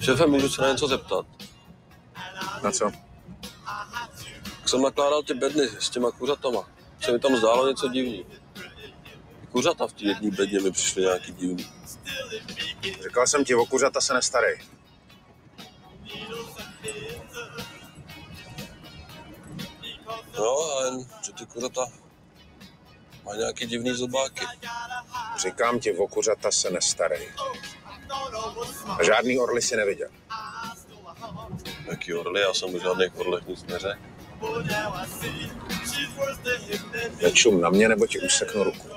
Šéfe, můžu se na něco zeptat? Na co? Jak jsem nakládal ty bedny s těma kuřatama, se mi tam zdálo něco divný. Kuřata v té jedné bedně mi přišly nějaký divný. Říkal jsem ti, o kuřata se nestarej. No, ale že ty kuřata mají nějaký divný zobáky. Říkám ti, o kuřata se nestarej. A žádný orly si neviděl. Jaký orly, já jsem o žádných orlech nic neřekl. Nečum na mě, nebo ti useknu ruku.